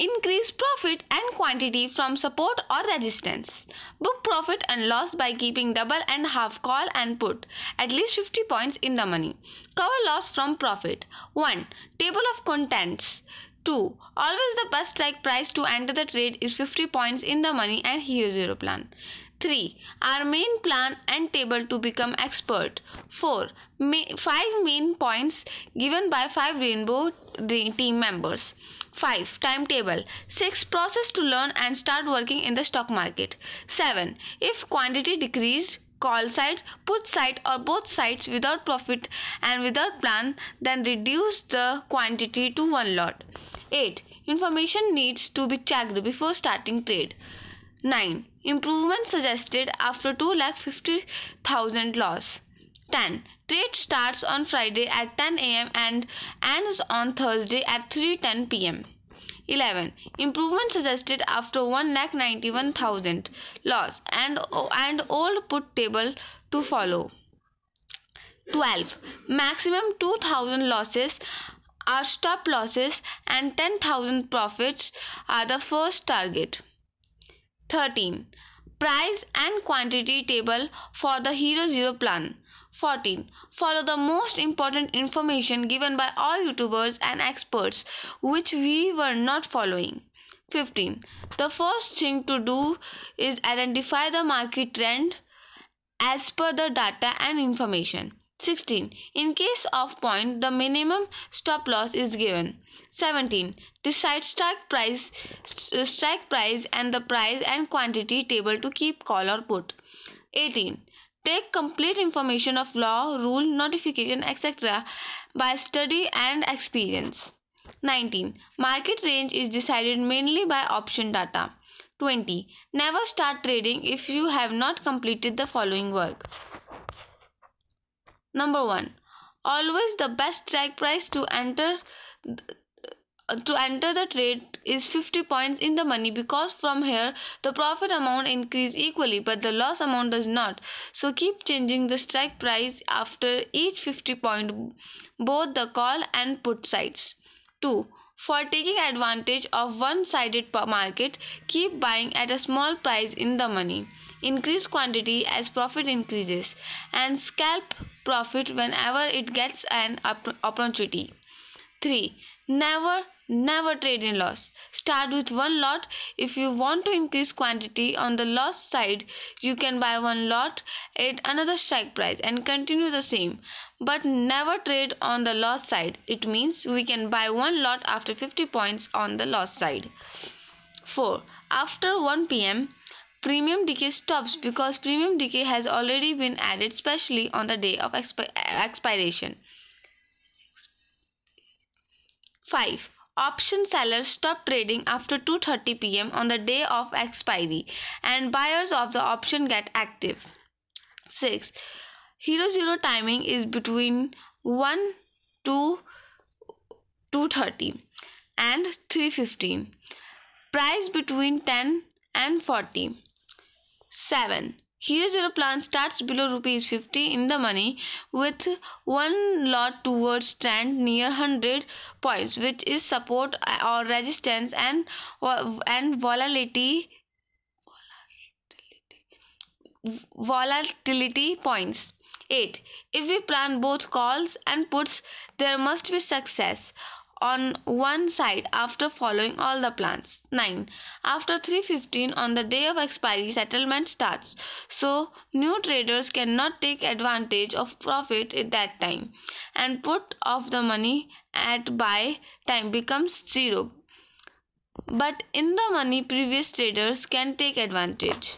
Increase profit and quantity from support or resistance. Book profit and loss by keeping double and half call and put at least 50 points in the money. Cover loss from profit. 1. Table of contents. 2. Always the best strike price to enter the trade is 50 points in the money and hero zero plan. 3. Our main plan and table to become expert. 4. 5 main points given by 5 rainbow team members. 5. Timetable 6. Process to learn and start working in the stock market. 7. If quantity decreased, call side, put side or both sides without profit and without plan, then reduce the quantity to one lot. 8. Information needs to be checked before starting trade. 9. Improvement suggested after 2,50,000 loss. 10. Trade starts on Friday at 10 am and ends on Thursday at 3:10 pm. 11. Improvement suggested after 1,91,000 loss and and old put table to follow. 12. Maximum 2,000 losses are stop losses and 10,000 profits are the first target. 13. Price and quantity table for the Hero Zero plan. 14. Follow the most important information given by all YouTubers and experts which we were not following. 15. The first thing to do is identify the market trend as per the data and information. 16. In case of point, the minimum stop loss is given. 17. Decide strike price, strike price and the price and quantity table to keep call or put. 18. Take complete information of law, rule, notification, etc. by study and experience. 19. Market range is decided mainly by option data. 20. Never start trading if you have not completed the following work. Number 1. Always the best strike price to enter to enter the trade is 50 points in the money because from here the profit amount increase equally but the loss amount does not. So keep changing the strike price after each 50 point both the call and put sides. 2 for taking advantage of one sided market keep buying at a small price in the money. Increase quantity as profit increases and scalp profit whenever it gets an opportunity. 3 never Never trade in loss. Start with one lot. If you want to increase quantity on the loss side, you can buy one lot at another strike price and continue the same. But never trade on the loss side. It means we can buy one lot after 50 points on the loss side. 4. After 1 pm, premium decay stops because premium decay has already been added specially on the day of expi expiration. 5 Option sellers stop trading after 2:30 pm on the day of expiry and buyers of the option get active. 6. Hero Zero timing is between 1 to 2:30 and 3:15. Price between 10 and 40. 7. Hero Zero plan. Starts below rupees 50 in the money with one lot towards trend near 100 points which is support uh, or resistance and and volatility volatility points. 8 if we plan both calls and puts there must be success on one side after following all the plans. 9. After 315 on the day of expiry settlement starts. So new traders cannot take advantage of profit at that time and put off the money at buy time becomes zero. But in the money previous traders can take advantage.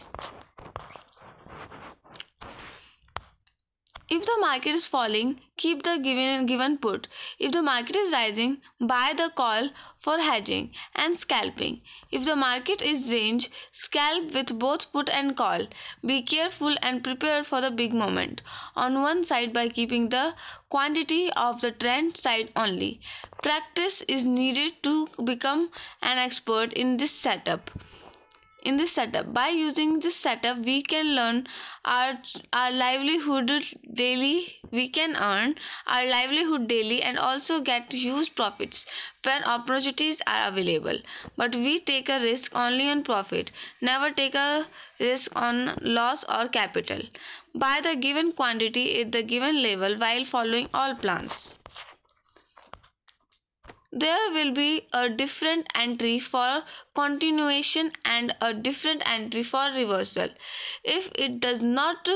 If the market is falling, keep the given given put. If the market is rising, buy the call for hedging and scalping. If the market is range, scalp with both put and call. Be careful and prepare for the big moment. On one side by keeping the quantity of the trend side only. Practice is needed to become an expert in this setup. In this setup. By using this setup we can learn our our livelihood daily. We can earn our livelihood daily and also get huge profits when opportunities are available. But we take a risk only on profit never take a risk on loss or capital. Buy the given quantity at the given level while following all plans there will be a different entry for continuation and a different entry for reversal. If it does not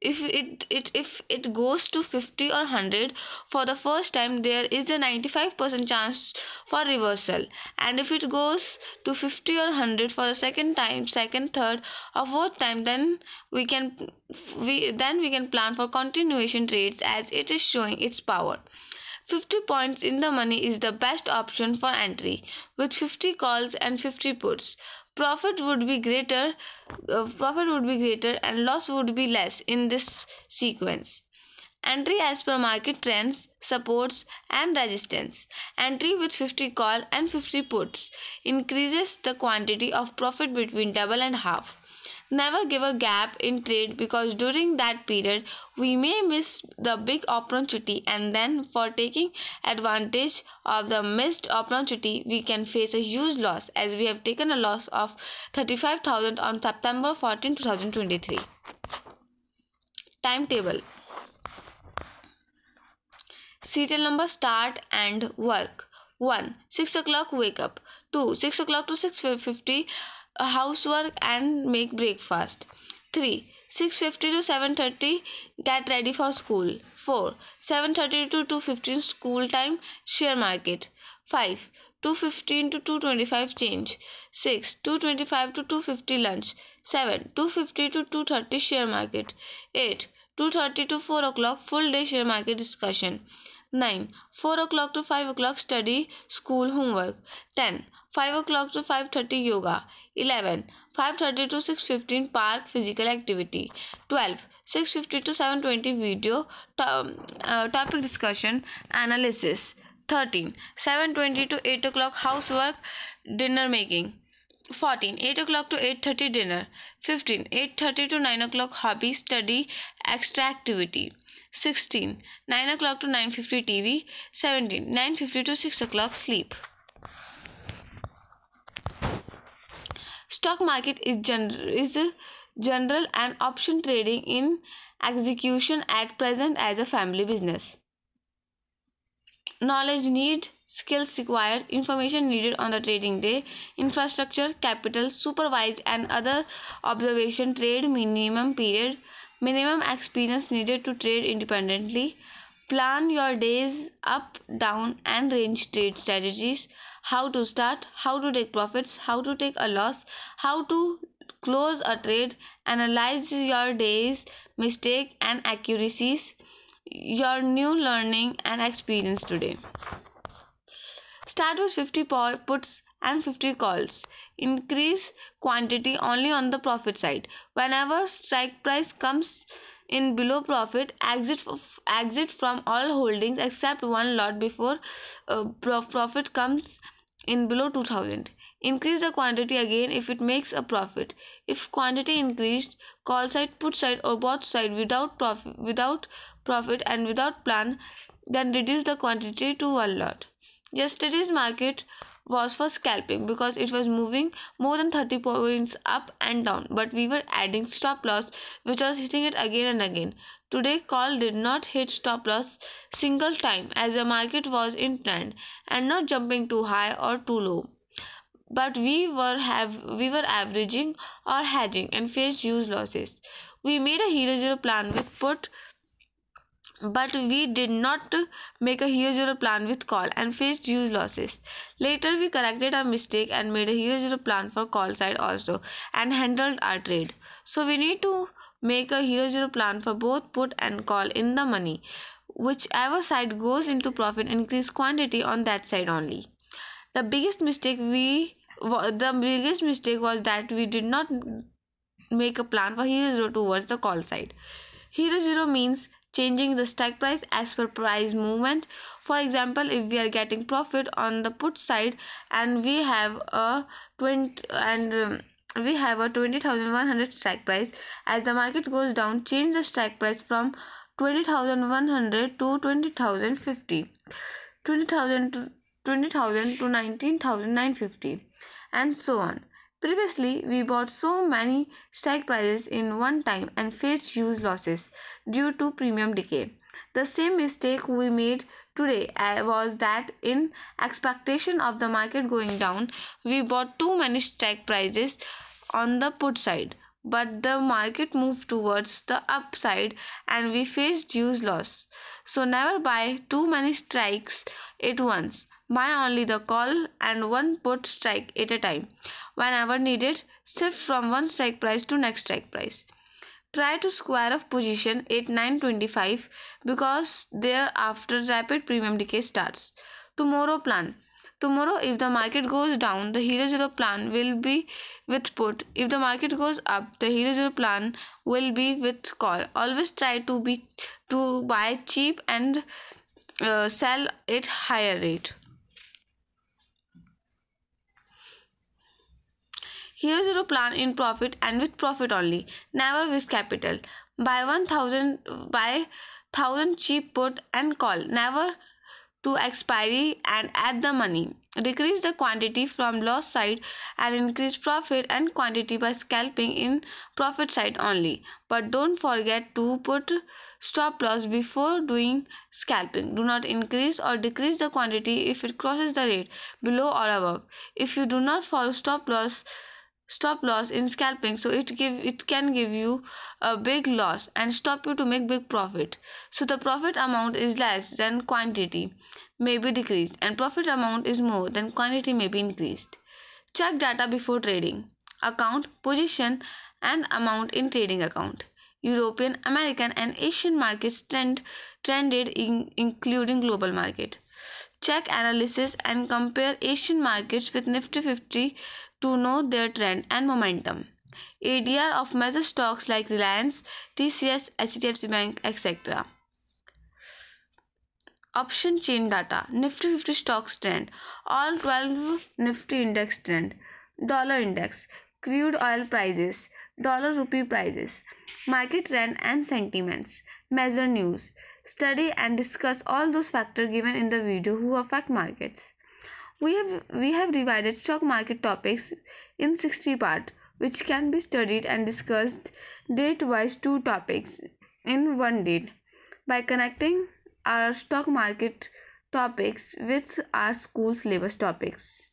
if it, it if it goes to 50 or 100 for the first time there is a 95% chance for reversal. And if it goes to 50 or 100 for the second time second third or fourth time then we can we then we can plan for continuation trades as it is showing its power 50 points in the money is the best option for entry. With 50 calls and 50 puts profit would be greater uh, profit would be greater and loss would be less in this sequence. Entry as per market trends supports and resistance. Entry with 50 call and 50 puts increases the quantity of profit between double and half Never give a gap in trade because during that period we may miss the big opportunity and then for taking advantage of the missed opportunity we can face a huge loss as we have taken a loss of 35000 on September 14 2023 timetable. Serial number start and work. 1 6 o'clock wake up. 2 6 o'clock to 6.50 housework and make breakfast. 3 6.50 to 7.30 get ready for school. 4 7.30 to 2.15 school time share market. 5 2.15 to 2.25 change. 6 2.25 to 2.50 lunch. 7 2.50 to 2.30 share market. 8 2.30 to 4 o'clock full day share market discussion 9 4 o'clock to 5 o'clock study school homework. 10 5 o'clock to 5.30 yoga. 11 5.30 to 6.15 park physical activity. 12 6.50 to 7.20 video to, uh, topic discussion analysis. 13 7.20 to 8 o'clock housework dinner making. 14 8 o'clock to 8.30 dinner. 15 8.30 to 9 o'clock hobby study extra activity 16 9 o'clock to 9.50 tv 17 9.50 to 6 o'clock sleep. Stock market is general is general and option trading in execution at present as a family business. Knowledge need skills required information needed on the trading day infrastructure capital supervised and other observation trade minimum period minimum experience needed to trade independently plan your days up down and range trade strategies how to start, how to take profits, how to take a loss, how to close a trade, analyze your day's mistake and accuracies, your new learning and experience today. Start with 50 puts and 50 calls. Increase quantity only on the profit side. Whenever strike price comes in below profit exit exit from all holdings except one lot before uh, profit comes in below 2000 increase the quantity again if it makes a profit. If quantity increased call side put side or both side without profit without profit and without plan then reduce the quantity to one lot. Yesterday's market was for scalping because it was moving more than 30 points up and down. But we were adding stop loss which was hitting it again and again. Today call did not hit stop loss single time as the market was in trend and not jumping too high or too low. But we were have we were averaging or hedging and faced huge losses. We made a hero zero plan with put but we did not make a hero zero plan with call and faced huge losses. Later, we corrected our mistake and made a hero zero plan for call side also and handled our trade. So, we need to make a hero zero plan for both put and call in the money. Whichever side goes into profit, increase quantity on that side only. The biggest mistake we the biggest mistake was that we did not make a plan for hero zero towards the call side. Hero zero means changing the strike price as per price movement. For example if we are getting profit on the put side and we have a 20 and um, we have a 20100 strike price as the market goes down change the strike price from 20100 to 20050 20000 to 20000 to 19950 and so on Previously, we bought so many strike prices in one time and faced huge losses due to premium decay. The same mistake we made today uh, was that in expectation of the market going down, we bought too many strike prices on the put side. But the market moved towards the upside and we faced huge loss. So never buy too many strikes at once. Buy only the call and one put strike at a time. Whenever needed, shift from one strike price to next strike price. Try to square off position at 925 because thereafter rapid premium decay starts. Tomorrow plan. Tomorrow, if the market goes down, the Hero Zero plan will be with put. If the market goes up, the Hero Zero plan will be with call. Always try to be to buy cheap and uh, sell at higher rate. Hero Zero plan in profit and with profit only, never with capital. Buy 1000 buy 1000 cheap put and call, never to expiry and add the money. Decrease the quantity from loss side and increase profit and quantity by scalping in profit side only. But don't forget to put stop loss before doing scalping. Do not increase or decrease the quantity if it crosses the rate below or above. If you do not follow stop loss stop loss in scalping. So it give it can give you a big loss and stop you to make big profit. So the profit amount is less than quantity may be decreased and profit amount is more than quantity may be increased. Check data before trading. Account position and amount in trading account. European american and asian markets trend trended in, including global market. Check analysis and compare asian markets with nifty 50 to know their trend and momentum. ADR of major stocks like Reliance, TCS, HDFC Bank, etc. Option chain data Nifty 50 stocks trend, all 12 Nifty index trend, dollar index, crude oil prices, dollar rupee prices, market trend and sentiments, measure news, study and discuss all those factors given in the video who affect markets. We have we have divided stock market topics in 60 parts which can be studied and discussed date wise two topics in one date by connecting our stock market topics with our school syllabus topics.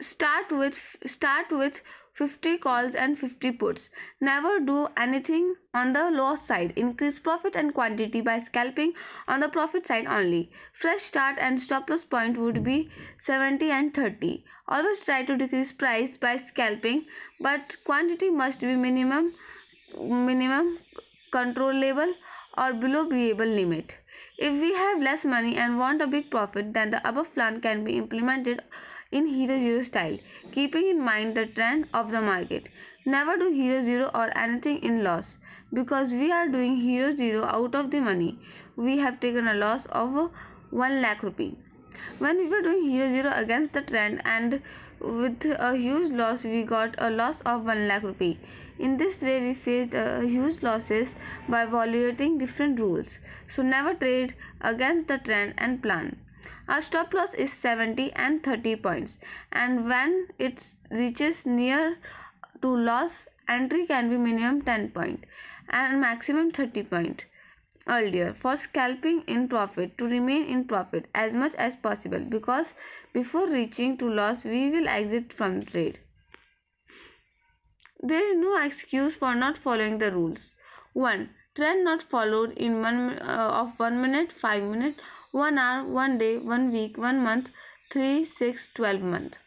Start with start with 50 calls and 50 puts. Never do anything on the loss side. Increase profit and quantity by scalping on the profit side only. Fresh start and stop loss point would be 70 and 30. Always try to decrease price by scalping, but quantity must be minimum minimum controllable or below breathable limit. If we have less money and want a big profit, then the above plan can be implemented in Hero Zero style, keeping in mind the trend of the market. Never do Hero Zero or anything in loss because we are doing Hero Zero out of the money. We have taken a loss of 1 lakh rupee. When we were doing Hero Zero against the trend and with a huge loss, we got a loss of 1 lakh rupee. In this way, we faced uh, huge losses by violating different rules. So, never trade against the trend and plan. Our stop loss is 70 and 30 points. And when it reaches near to loss entry can be minimum 10 point and maximum 30 point. Earlier for scalping in profit to remain in profit as much as possible because before reaching to loss we will exit from trade. There is no excuse for not following the rules. 1 trend not followed in one uh, of 1 minute 5 minute one hour, one day, one week, one month, three, six, twelve month.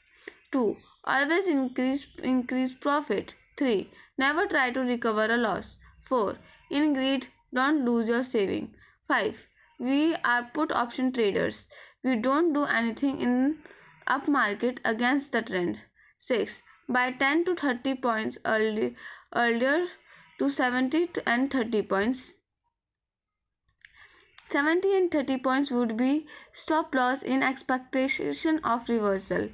2. Always increase increase profit. 3. Never try to recover a loss. 4. In greed, don't lose your saving. 5. We are put option traders. We don't do anything in up market against the trend. 6. Buy 10 to 30 points early, earlier to 70 and 30 points 70 and 30 points would be stop loss in expectation of reversal.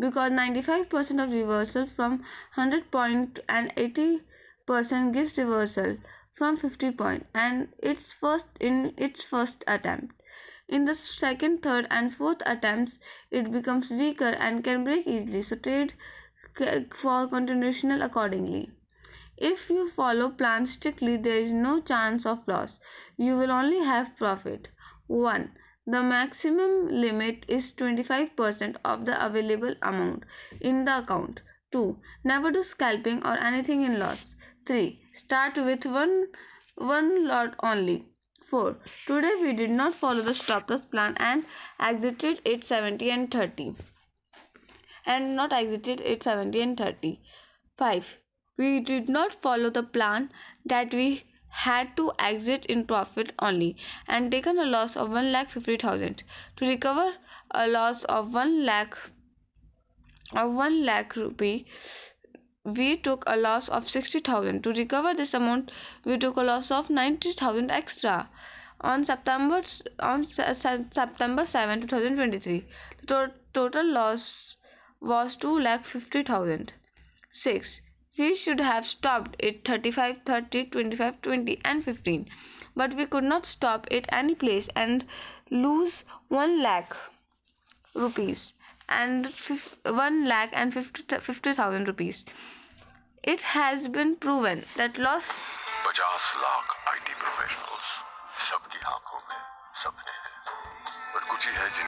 because 95% of reversal from 100 point and 80% gives reversal from 50 point and it's first in its first attempt in the second third and fourth attempts it becomes weaker and can break easily so trade for continuational accordingly if you follow plan strictly there is no chance of loss you will only have profit 1 the maximum limit is 25% of the available amount in the account. 2. Never do scalping or anything in loss. 3. Start with one, one lot only. 4. Today we did not follow the stop loss plan and exited it 70 and 30. And not exited it 70 and 30. 5. We did not follow the plan that we had to exit in profit only and taken a loss of 1 lakh 50,000 to recover a loss of 1 lakh of 1 lakh rupee we took a loss of 60,000 to recover this amount we took a loss of 90,000 extra. On September on September 7 2023 the to- total loss was 2 lakh 50,000 6 we should have stopped it 35 30 25 20 and 15 but we could not stop it any place and lose 1 lakh rupees and 1 lakh and 50 50000 rupees it has been proven that loss 50 lakh IT professionals सबकी आंखों में सपने हैं पर कुछ ही है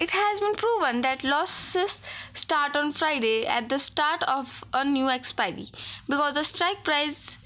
it has been proven that losses start on Friday at the start of a new expiry because the strike price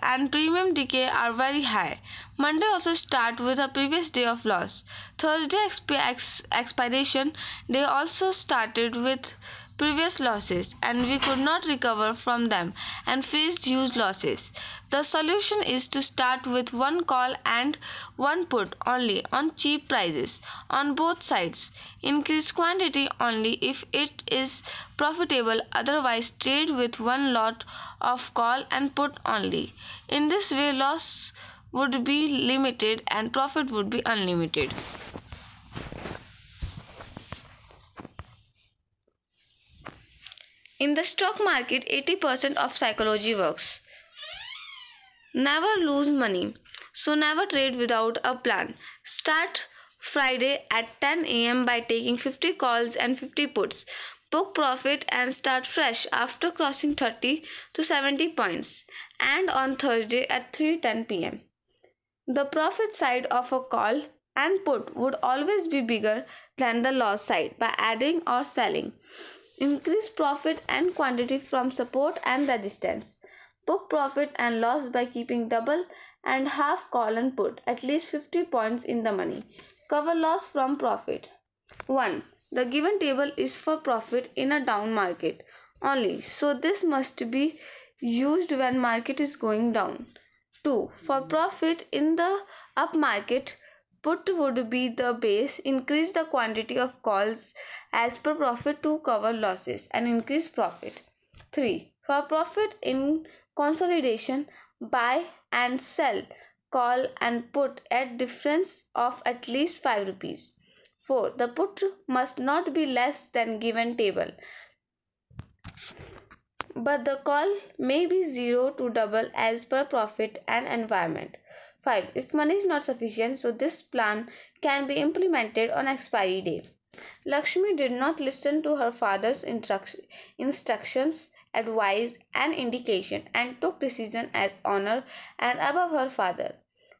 and premium decay are very high. Monday also start with a previous day of loss. Thursday exp- ex- expiration day also started with previous losses and we could not recover from them and faced huge losses. The solution is to start with one call and one put only on cheap prices on both sides. Increase quantity only if it is profitable, otherwise, trade with one lot of call and put only. In this way, loss would be limited and profit would be unlimited. In the stock market, 80% of psychology works. Never lose money. So never trade without a plan. Start Friday at 10 am by taking 50 calls and 50 puts. Book profit and start fresh after crossing 30 to 70 points and on Thursday at 3:10 pm. The profit side of a call and put would always be bigger than the loss side by adding or selling. Increase profit and quantity from support and resistance. Book profit and loss by keeping double and half call and put at least 50 points in the money. Cover loss from profit. 1. The given table is for profit in a down market only. So this must be used when market is going down. 2. For profit in the up market put would be the base increase the quantity of calls as per profit to cover losses and increase profit. 3. For profit in consolidation, buy and sell, call and put at difference of at least 5 rupees. 4. The put must not be less than given table. But the call may be 0 to double as per profit and environment. 5. If money is not sufficient, so this plan can be implemented on expiry day. Lakshmi did not listen to her father's instructions, advice, and indication and took decision as honor and above her father.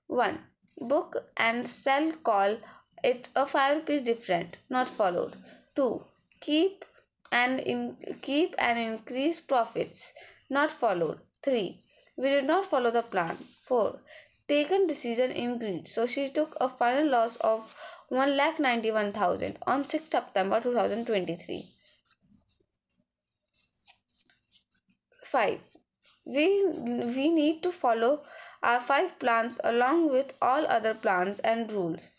1. Book and sell call it a 5 rupees different, not followed. 2. Keep and in, keep and increase profits, not followed. 3. We did not follow the plan. 4. Taken decision in greed, so she took a final loss of 1,91,000 on 6 September 2023. 5. We, we need to follow our five plans along with all other plans and rules.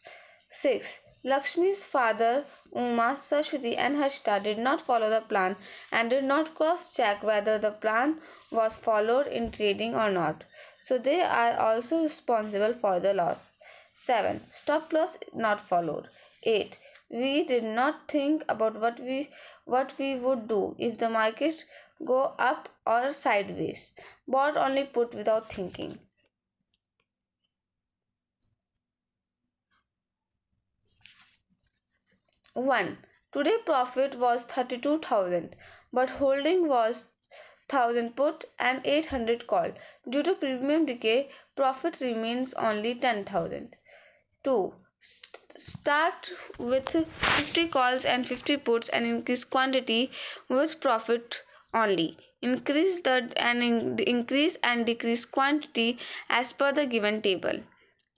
6. Lakshmi's father, Uma, Saraswati, and Harshita did not follow the plan and did not cross check whether the plan was followed in trading or not. So they are also responsible for the loss. 7. Stop loss not followed. 8. we did not think about what we what we would do if the market go up or sideways bought only put without thinking one today profit was 32000 but holding was 1000 put and 800 call due to premium decay profit remains only 10000 2 start with 50 calls and 50 puts and increase quantity with profit only. Increase the and in, increase and decrease quantity as per the given table.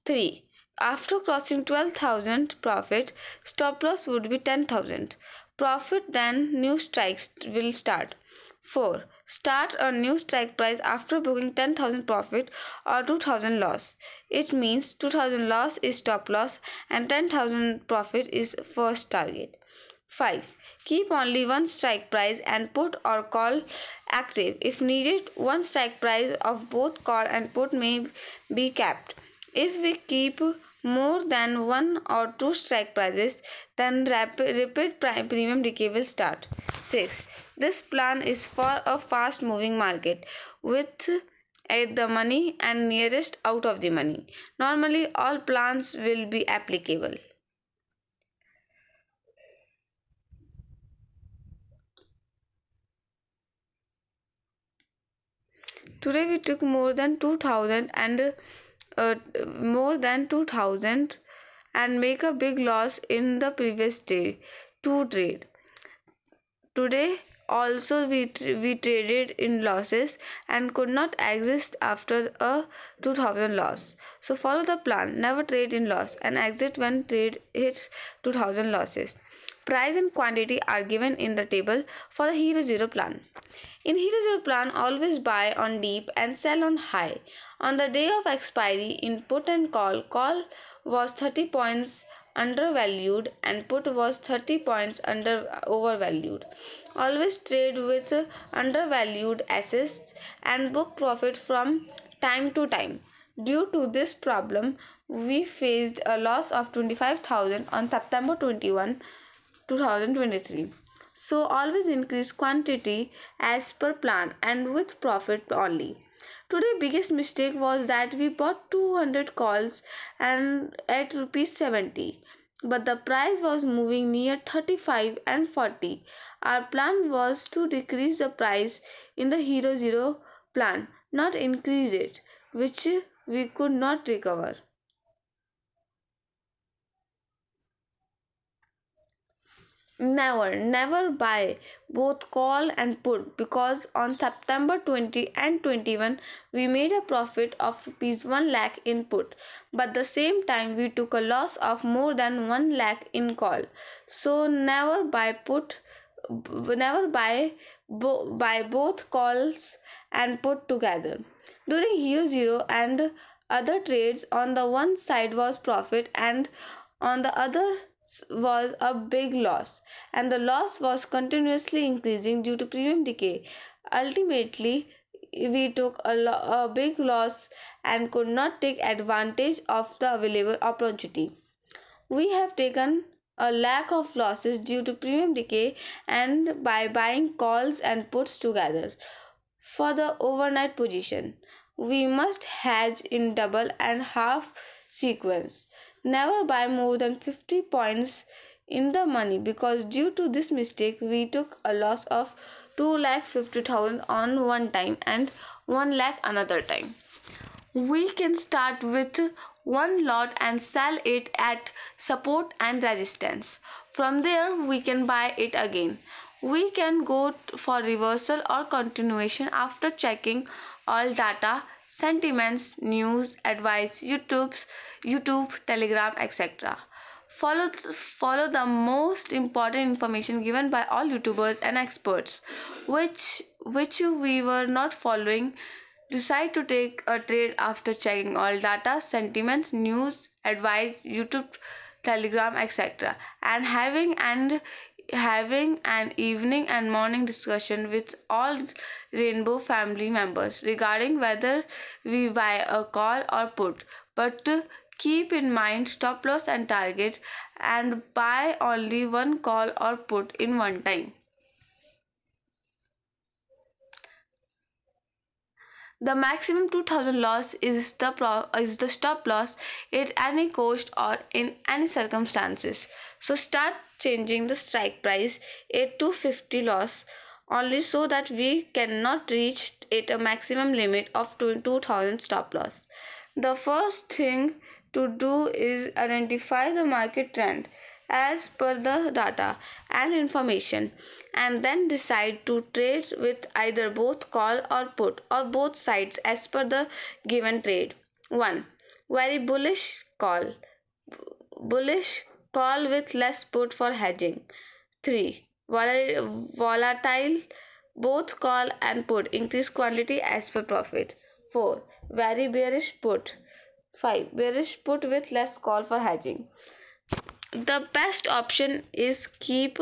3 after crossing 12000 profit stop loss would be 10000 profit then new strikes will start. 4 Start a new strike price after booking 10,000 profit or 2,000 loss. It means 2,000 loss is stop loss and 10,000 profit is first target. 5. Keep only one strike price and put or call active. If needed, one strike price of both call and put may be capped. If we keep more than one or two strike prices, then rapid, rapid premium decay will start. 6. This plan is for a fast moving market with at the money and nearest out of the money. Normally, all plans will be applicable. Today we took more than 2000 and uh, more than 2000 and make a big loss in the previous day to trade. Today also we, we traded in losses and could not exist after a 2000 loss. So follow the plan. Never trade in loss. And exit when trade hits 2000 losses. Price and quantity are given in the table for the hero zero plan. In hero zero plan always buy on deep and sell on high. On the day of expiry in put and call call was 30 points undervalued and put was 30 points under uh, overvalued. Always trade with undervalued assets and book profit from time to time. Due to this problem we faced a loss of 25000 on september 21 2023 so always increase quantity as per plan and with profit only. Today biggest mistake was that we bought 200 calls and at rupees 70 but the price was moving near 35 and 40. Our plan was to decrease the price in the Hero Zero plan, not increase it, which we could not recover. Never, never buy both call and put because on September 20 and 21 we made a profit of rupees 1 lakh in put but the same time we took a loss of more than 1 lakh in call. So never buy put never buy bo- buy both calls and put together. During Hero Zero and other trades on the one side was profit and on the other was a big loss, and the loss was continuously increasing due to premium decay. Ultimately, we took a, lo- a big loss and could not take advantage of the available opportunity. We have taken a lakh of losses due to premium decay and by buying calls and puts together. For the overnight position, we must hedge in double and half sequence. Never buy more than 50 points in the money because due to this mistake we took a loss of 2 lakh 50,000 on one time and 1 lakh another time. We can start with one lot and sell it at support and resistance. From there we can buy it again. We can go for reversal or continuation after checking all data sentiments, news, advice, YouTube's YouTube, Telegram, etc. Follow follow the most important information given by all YouTubers and experts, which which we were not following. Decide to take a trade after checking all data, sentiments, news, advice, YouTube, Telegram, etc. and having and having an evening and morning discussion with all rainbow family members regarding whether we buy a call or put but Keep in mind stop loss and target and buy only one call or put in one time. The maximum 2000 loss is the is the stop loss at any cost or in any circumstances. So start changing the strike price at 250 loss only so that we cannot reach it a maximum limit of 2000 stop loss. The first thing to do is identify the market trend as per the data and information and then decide to trade with either both call or put or both sides as per the given trade. 1 very bullish call. Bullish call with less put for hedging. 3 volatile both call and put increase quantity as per profit. 4 very bearish put. 5 bearish put with less call for hedging. The best option is keep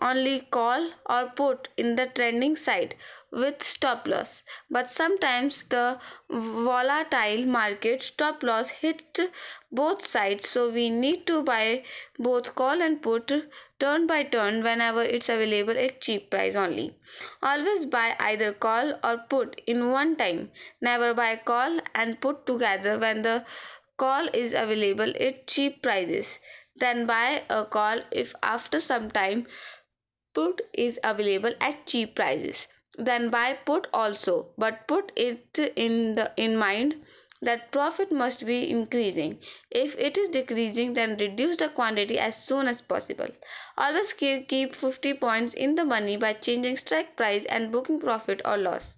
only call or put in the trending side with stop loss. But sometimes the volatile market stop loss hit both sides so we need to buy both call and put turn by turn whenever it's available at cheap price only. Always buy either call or put in one time. Never buy call and put together when the call is available at cheap prices. Then buy a call if after some time put is available at cheap prices. Then buy put also. But put it in the in mind that profit must be increasing. If it is decreasing then reduce the quantity as soon as possible. Always keep 50 points in the money by changing strike price and booking profit or loss.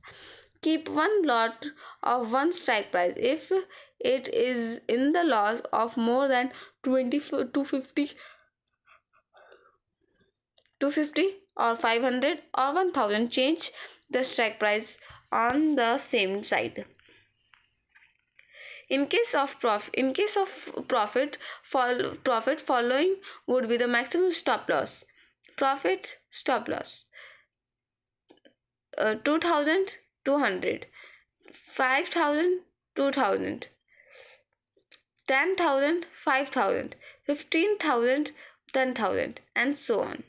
Keep one lot of one strike price. If it is in the loss of more than 20 250 250 or 500 or 1000 change the strike price on the same side. In case of profit in case of profit fall profit following would be the maximum stop loss. Profit stop loss. Uh, 2200 5000 2000 10,000, 5,000, 15,000, 10,000 and so on.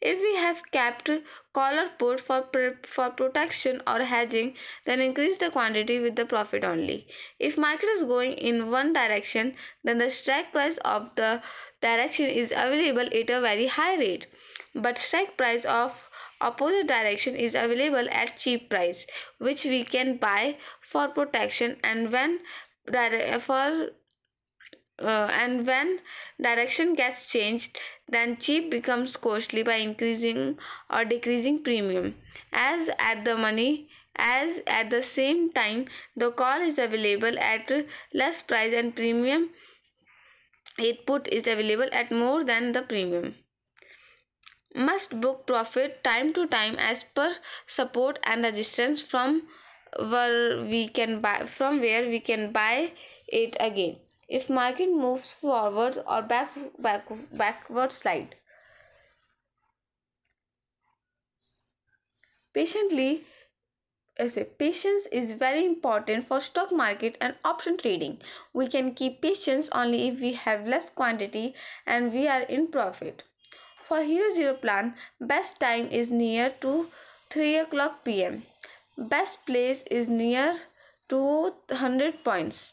If we have kept collar put for, for protection or hedging, then increase the quantity with the profit only. If market is going in one direction, then the strike price of the direction is available at a very high rate. But strike price of opposite direction is available at cheap price, which we can buy for protection and when for uh, and when direction gets changed then cheap becomes costly by increasing or decreasing premium. As at the money as at the same time the call is available at less price and premium it put is available at more than the premium. Must book profit time to time as per support and resistance from where we can buy from where we can buy it again if market moves forward or back, back backward slide. Patiently I say patience is very important for stock market and option trading. We can keep patience only if we have less quantity and we are in profit. For Hero Zero plan, best time is near to 3 o'clock pm. Best place is near to 100 points.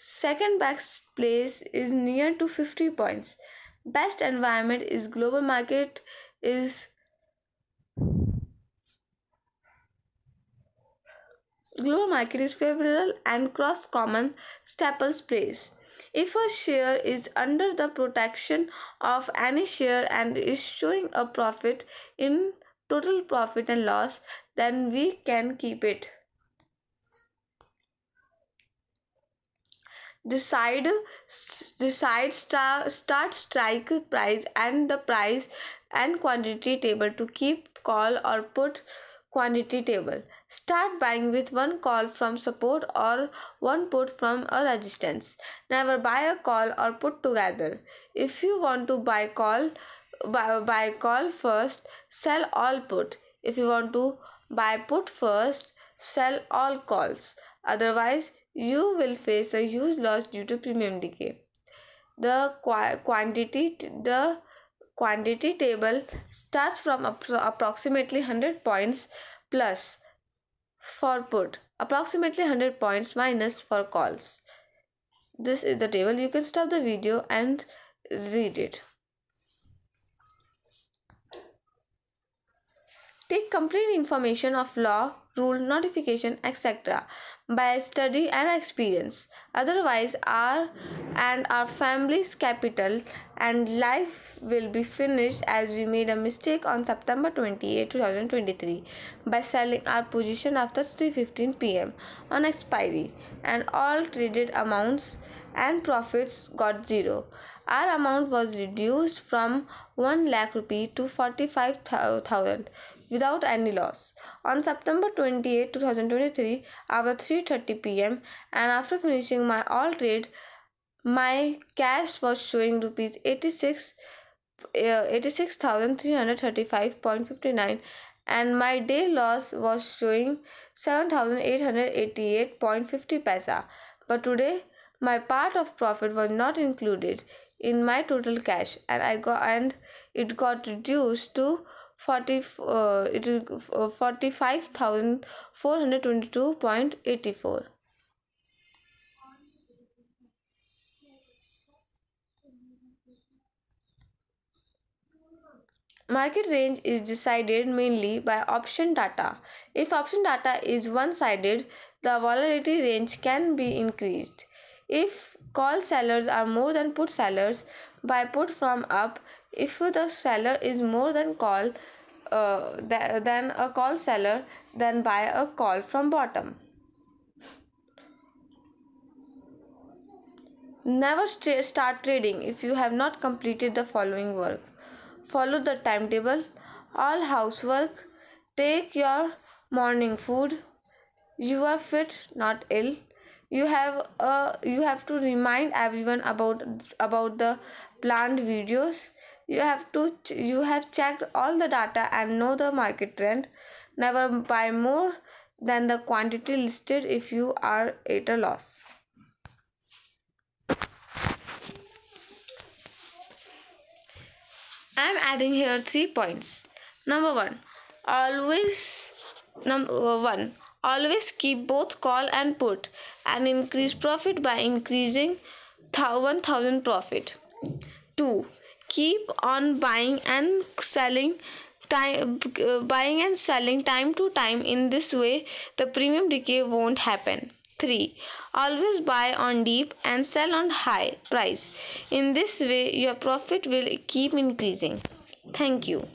Second best place is near to 50 points. Best environment is global market is global market is favorable and cross common staples place. If a share is under the protection of any share and is showing a profit in total profit and loss, then we can keep it. Decide decide start, start strike price and the price and quantity table to keep call or put quantity table. Start buying with one call from support or one put from a resistance. Never buy a call or put together. If you want to buy call buy, buy call first sell all put. If you want to buy put first sell all calls. Otherwise you will face a huge loss due to premium decay. The qu- quantity the quantity table starts from appro- approximately 100 points plus for put, approximately 100 points minus for calls. This is the table. You can stop the video and read it. Take complete information of law, rule, notification, etc. by study and experience. Otherwise, our and our family's capital and life will be finished as we made a mistake on September 28, 2023 by selling our position after 3:15 pm on expiry and all traded amounts and profits got zero. Our amount was reduced from 1 lakh rupee to 45,000 without any loss. On September 28, 2023, after 3:30 pm and after finishing my all trade, my cash was showing rupees 86 uh, 86,335.59 and my day loss was showing 7,888.50 paisa. But today my part of profit was not included in my total cash and I got and it got reduced to 40 uh, it is uh, 45,422.84 Market range is decided mainly by option data. If option data is one sided, the volatility range can be increased. If call sellers are more than put sellers, buy put from up. If the seller is more than call uh, th- than a call seller, then buy a call from bottom. Never st- start trading if you have not completed the following work. Follow the timetable, all housework, take your morning food. You are fit, not ill. You have uh, you have to remind everyone about about the planned videos. You have to ch- you have checked all the data and know the market trend. Never buy more than the quantity listed if you are at a loss. I am adding here three points. Number one, always number uh, one, always keep both call and put and increase profit by increasing one thousand profit. Two, keep on buying and selling time uh, buying and selling time to time in this way the premium decay won't happen 3. Always buy on deep and sell on high price. In this way, your profit will keep increasing. Thank you.